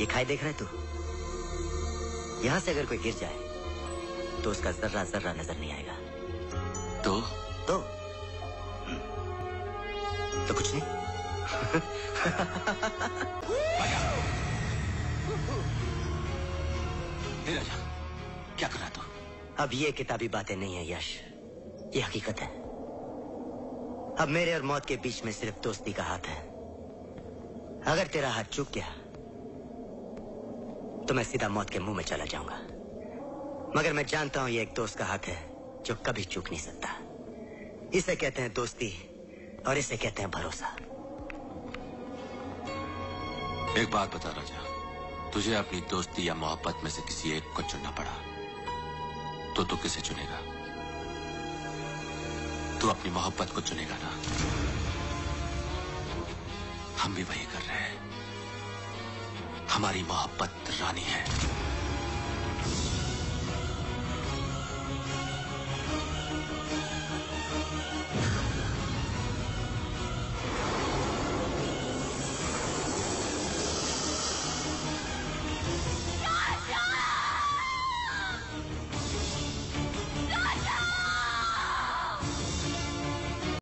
ये खाई देख रहे तू? यहाँ से अगर कोई गिर जाए तो उसका जर्रा जर्रा नज़र नहीं आएगा। तो? तो? हम्म, तो कुछ नहीं। राजा क्या कर रहा तू? अब ये किताबी बातें नहीं है यश। ये हकीकत है। अब मेरे और मौत के बीच में सिर्फ़ दोस्ती का हाथ है। अगर तेरा हाथ चूक गया तो मैं सीधा मौत के मुँह में चला जाऊँगा। मगर मैं जानता हूँ ये एक दोस्त का हाथ है, जो कभी चूक नहीं सकता। इसे कहते हैं दोस्ती, और इसे कहते हैं भरोसा। एक बात बता, राजा। तुझे अपनी दोस्ती या मोहब्बत में से किसी एक को चुनना पड़ा तो तू किसे चुनेगा? तू अपनी मोहब्बत को चुनेगा ना? हम भी वही कर रहे हैं। हमारी मोहब्बत रानी है।